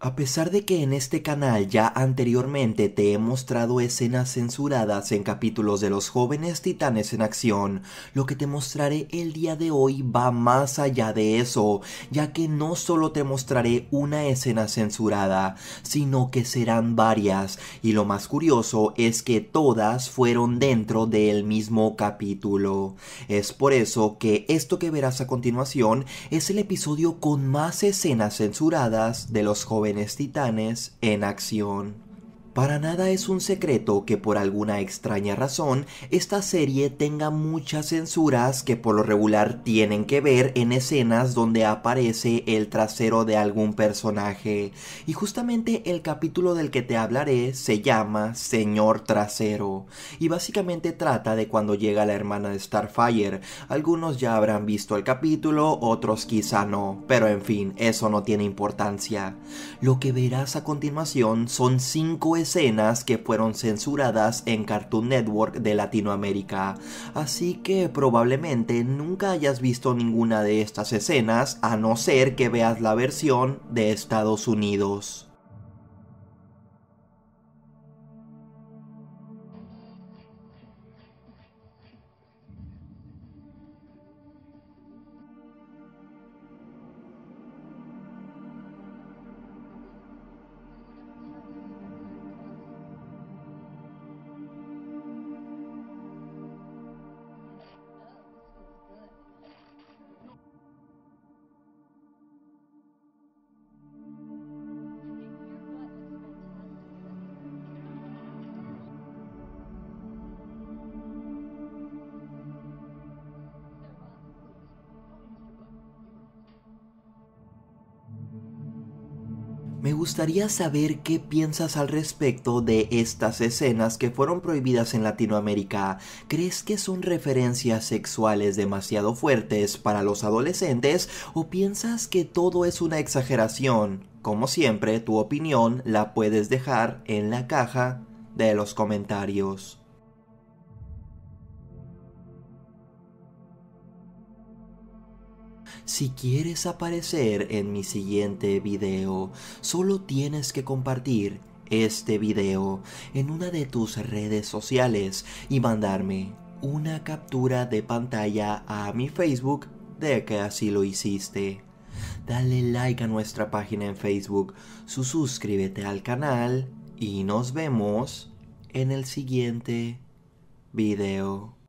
A pesar de que en este canal ya anteriormente te he mostrado escenas censuradas en capítulos de los jóvenes titanes en acción, lo que te mostraré el día de hoy va más allá de eso, ya que no solo te mostraré una escena censurada, sino que serán varias, y lo más curioso es que todas fueron dentro del mismo capítulo. Es por eso que esto que verás a continuación es el episodio con más escenas censuradas de los jóvenes titanes en acción. Para nada es un secreto que por alguna extraña razón esta serie tenga muchas censuras que por lo regular tienen que ver en escenas donde aparece el trasero de algún personaje. Y justamente el capítulo del que te hablaré se llama Señor Trasero y básicamente trata de cuando llega la hermana de Starfire. Algunos ya habrán visto el capítulo, otros quizá no, pero en fin, eso no tiene importancia. Lo que verás a continuación son cinco escenas que fueron censuradas en Cartoon Network de Latinoamérica, así que probablemente nunca hayas visto ninguna de estas escenas a no ser que veas la versión de Estados Unidos. Me gustaría saber qué piensas al respecto de estas escenas que fueron prohibidas en Latinoamérica. ¿Crees que son referencias sexuales demasiado fuertes para los adolescentes o piensas que todo es una exageración? Como siempre, tu opinión la puedes dejar en la caja de los comentarios. Si quieres aparecer en mi siguiente video, solo tienes que compartir este video en una de tus redes sociales y mandarme una captura de pantalla a mi Facebook de que así lo hiciste. Dale like a nuestra página en Facebook, suscríbete al canal y nos vemos en el siguiente video.